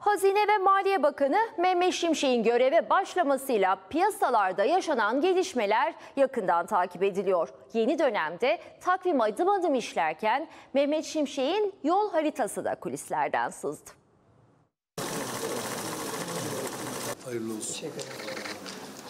Hazine ve Maliye Bakanı Mehmet Şimşek'in göreve başlamasıyla piyasalarda yaşanan gelişmeler yakından takip ediliyor. Yeni dönemde takvim adım adım işlerken Mehmet Şimşek'in yol haritası da kulislerden sızdı. Hayırlı olsun.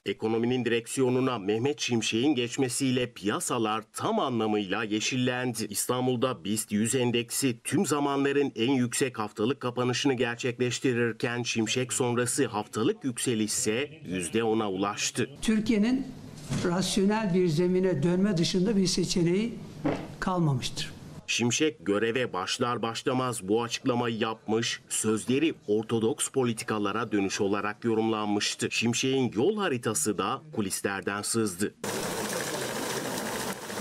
Ekonominin direksiyonuna Mehmet Şimşek'in geçmesiyle piyasalar tam anlamıyla yeşillendi. İstanbul'da BIST 100 endeksi tüm zamanların en yüksek haftalık kapanışını gerçekleştirirken Şimşek sonrası haftalık yükseliş ise %10'a ulaştı. Türkiye'nin rasyonel bir zemine dönme dışında bir seçeneği kalmamıştır. Şimşek göreve başlar başlamaz bu açıklamayı yapmış, sözleri ortodoks politikalara dönüş olarak yorumlanmıştı. Şimşek'in yol haritası da kulislerden sızdı.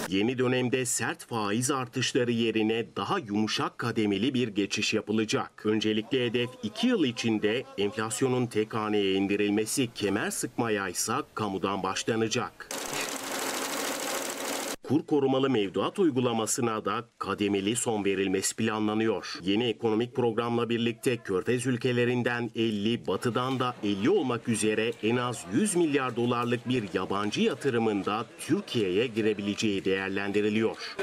Yeni dönemde sert faiz artışları yerine daha yumuşak kademeli bir geçiş yapılacak. Öncelikli hedef 2 yıl içinde enflasyonun tek haneye indirilmesi, kemer sıkmaya ise kamudan başlanacak. Kur korumalı mevduat uygulamasına da kademeli son verilmesi planlanıyor. Yeni ekonomik programla birlikte Körfez ülkelerinden 50, Batı'dan da 50 olmak üzere en az 100 milyar dolarlık bir yabancı yatırımın da Türkiye'ye girebileceği değerlendiriliyor.